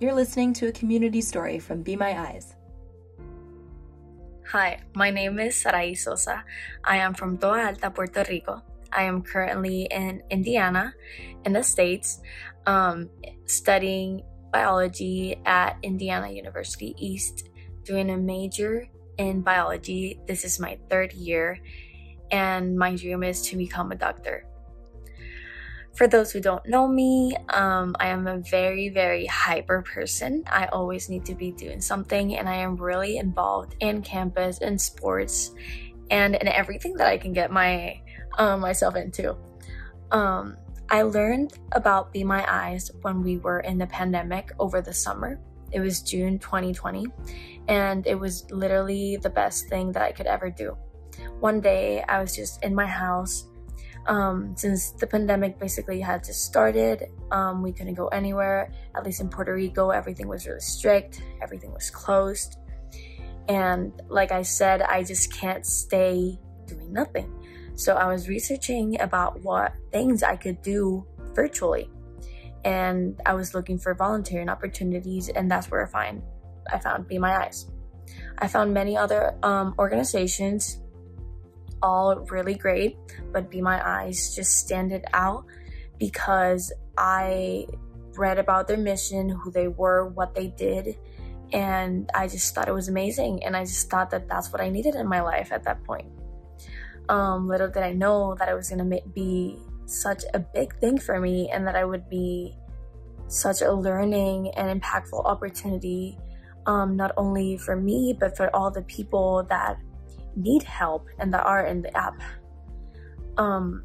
You're listening to a community story from Be My Eyes. Hi, my name is Sarai Sosa. I am from Toa Alta, Puerto Rico. I am currently in Indiana, in the States, um, studying biology at Indiana University East, doing a major in biology. This is my third year, and my dream is to become a doctor. For those who don't know me, um, I am a very, very hyper person. I always need to be doing something, and I am really involved in campus, in sports, and in everything that I can get my um, myself into. Um, I learned about Be My Eyes when we were in the pandemic over the summer. It was June 2020, and it was literally the best thing that I could ever do. One day, I was just in my house um, since the pandemic basically had just started, um, we couldn't go anywhere. At least in Puerto Rico, everything was really strict, everything was closed. And like I said, I just can't stay doing nothing. So I was researching about what things I could do virtually. And I was looking for volunteering opportunities, and that's where I find I found Be My Eyes. I found many other um, organizations all really great, but Be My Eyes just stand it out because I read about their mission, who they were, what they did, and I just thought it was amazing. And I just thought that that's what I needed in my life at that point. Um, little did I know that it was going to be such a big thing for me and that I would be such a learning and impactful opportunity, um, not only for me, but for all the people that need help and that are in the app. Um,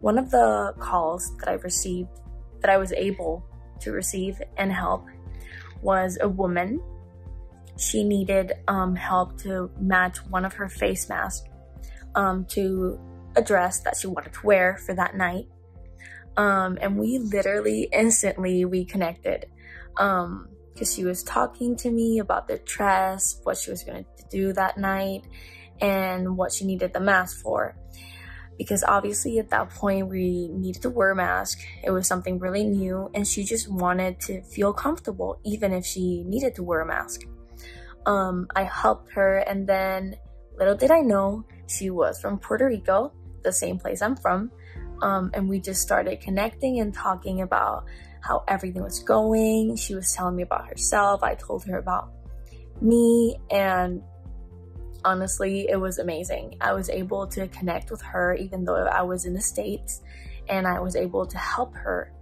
one of the calls that I received, that I was able to receive and help, was a woman. She needed um, help to match one of her face masks um, to a dress that she wanted to wear for that night. Um, and we literally instantly we connected because um, she was talking to me about the dress, what she was going to do that night, and what she needed the mask for. Because obviously, at that point, we needed to wear a mask. It was something really new, and she just wanted to feel comfortable, even if she needed to wear a mask. Um, I helped her, and then little did I know she was from Puerto Rico, the same place I'm from. Um, and we just started connecting and talking about how everything was going. She was telling me about herself. I told her about me, and honestly, it was amazing. I was able to connect with her even though I was in the States, and I was able to help her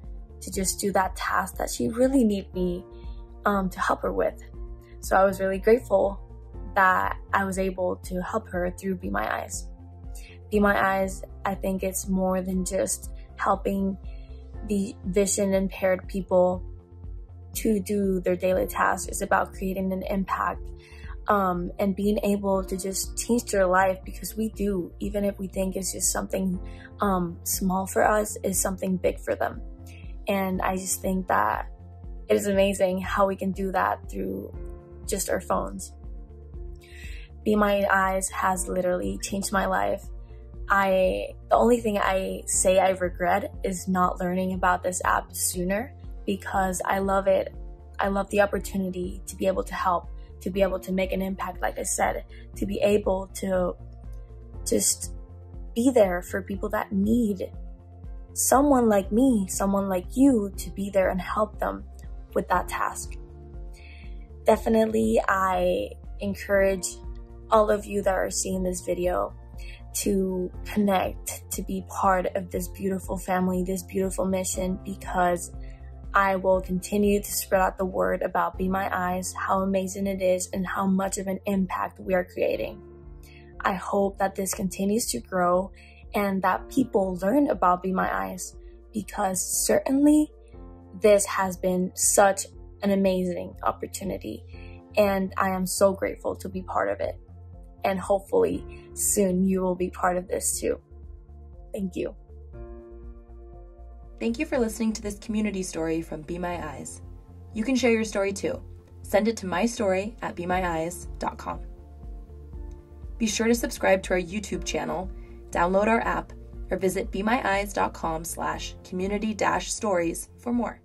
to just do that task that she really needed me um, to help her with. So I was really grateful that I was able to help her through Be My Eyes. Be My Eyes, I think it's more than just helping the vision impaired people to do their daily tasks. It's about creating an impact um, and being able to just change their life because we do, even if we think it's just something um, small for us, is something big for them. And I just think that it is amazing how we can do that through just our phones. Be My Eyes has literally changed my life. I the only thing I say I regret is not learning about this app sooner because I love it. I love the opportunity to be able to help to be able to make an impact, like I said, to be able to just be there for people that need someone like me, someone like you to be there and help them with that task. Definitely, I encourage all of you that are seeing this video to connect, to be part of this beautiful family, this beautiful mission, because I will continue to spread out the word about Be My Eyes, how amazing it is, and how much of an impact we are creating. I hope that this continues to grow and that people learn about Be My Eyes because certainly this has been such an amazing opportunity and I am so grateful to be part of it. And hopefully soon you will be part of this too. Thank you. Thank you for listening to this community story from Be My Eyes. You can share your story too. Send it to mystory at bemyeyes.com. Be sure to subscribe to our YouTube channel, download our app, or visit bemyeyes.com slash community dash stories for more.